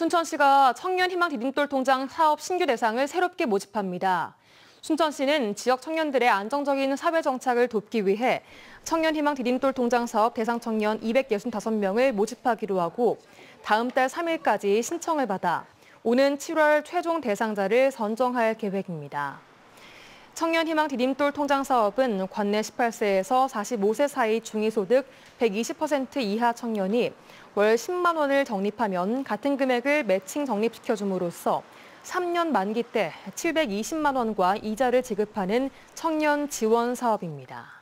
순천시가 청년희망 디딤돌 통장 사업 신규 대상을 새롭게 모집합니다. 순천시는 지역 청년들의 안정적인 사회 정착을 돕기 위해 청년희망 디딤돌 통장 사업 대상 청년 265명을 모집하기로 하고 다음 달 3일까지 신청을 받아 오는 7월 최종 대상자를 선정할 계획입니다. 청년희망 디딤돌 통장 사업은 관내 18세에서 45세 사이 중위소득 120% 이하 청년이 월 10만 원을 적립하면 같은 금액을 매칭 적립시켜줌으로써 3년 만기 때 720만 원과 이자를 지급하는 청년 지원 사업입니다.